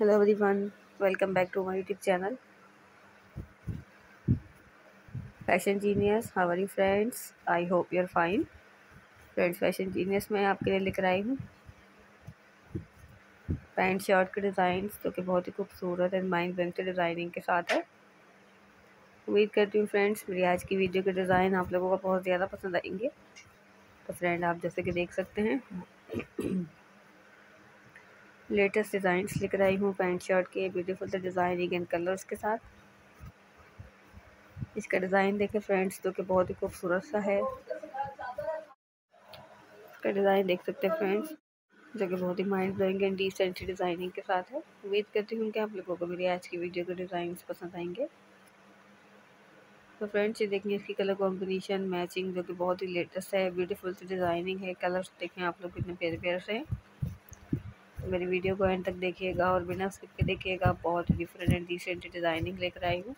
hello, everyone. Welcome back to my YouTube channel fashion genius you, friends? I hope you're fine. Friends fashion genius में आपके लिए लेकर आई हूँ। Pant shirt के डिज़ाइन जो कि बहुत ही खूबसूरत एंड माइंड ब्लोइंग डिज़ाइनिंग के साथ है। उम्मीद करती हूँ फ्रेंड्स मेरी आज की वीडियो के डिज़ाइन आप लोगों को बहुत ज़्यादा पसंद आएँगे। तो फ्रेंड आप जैसे कि देख सकते हैं लेटेस्ट डिज़ाइंस लिख रही हूँ, पैंट शर्ट के ब्यूटीफुल से डिज़ाइनिंग एंड कलर्स के साथ। इसका डिज़ाइन देखें फ्रेंड्स जो कि बहुत ही खूबसूरत सा है। इसका डिज़ाइन देख सकते हैं फ्रेंड्स जो कि बहुत ही mind blowing and decent designing के साथ है। उम्मीद करती हूँ कि आप लोगों को मेरी आज की वीडियो के डिज़ाइन पसंद आएँगे। तो फ्रेंड्स ये देखिए इसकी कलर कॉम्बिनेशन मैचिंग जो कि बहुत ही लेटेस्ट है ब्यूटीफुल सी डिज़ाइनिंग है। कलर्स देखें आप लोग कितने प्यारे प्यारे से। हैं मेरी वीडियो को एंड तक देखिएगा और बिना स्किप के देखिएगा। बहुत ही डिफरेंट एंड डिसेंट डिज़ाइनिंग लेकर आई हूँ,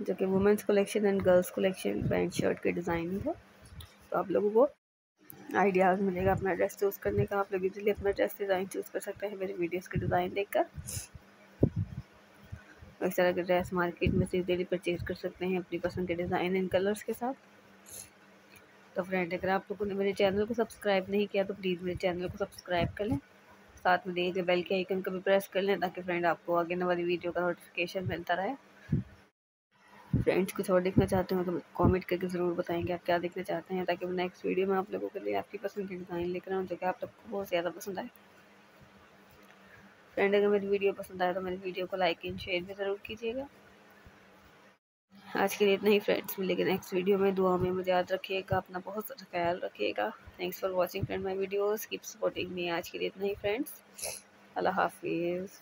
जो कि women's collection and girls collection pant shirt की डिज़ाइनिंग है। तो आप लोगों को आइडियाज़ मिलेगा अपना ड्रेस चूज़ करने का। आप लोग इजीली अपना ड्रेस डिज़ाइन चूज़ कर सकते हैं मेरी वीडियोस के डिज़ाइन देखकर। इस तरह के ड्रेस मार्केट में से इजीली परचेज कर सकते हैं अपनी पसंद के डिज़ाइन एंड कलर्स के साथ। तो फ्रेंड अगर आप लोगों ने मेरे चैनल को सब्सक्राइब नहीं किया तो प्लीज़ मेरे चैनल को सब्सक्राइब कर लें। साथ में गए बेल के आइकन को भी प्रेस कर लें ताकि फ्रेंड आपको आगे आने वाली वीडियो का नोटिफिकेशन मिलता रहे। फ्रेंड्स कुछ और देखना चाहते हो तो कमेंट करके ज़रूर बताएँगे आप क्या देखना चाहते हैं, ताकि नेक्स्ट वीडियो में आप लोगों के लिए आपकी पसंद की डिज़ाइन लेकर आऊँ, जो कि आप लोग बहुत ज़्यादा पसंद आए। फ्रेंड अगर मेरी वीडियो पसंद आए तो मेरी वीडियो को लाइक एंड शेयर भी ज़रूर कीजिएगा। आज के लिए इतना ही फ्रेंड्स मिलेगा नेक्स्ट वीडियो में। दुआ में मुझे याद रखिएगा, अपना बहुत सारा ख्याल रखिएगा। Thanks for watching friend my videos keep supporting me आज के लिए इतना ही फ्रेंड्स अल्लाह हाफिज़।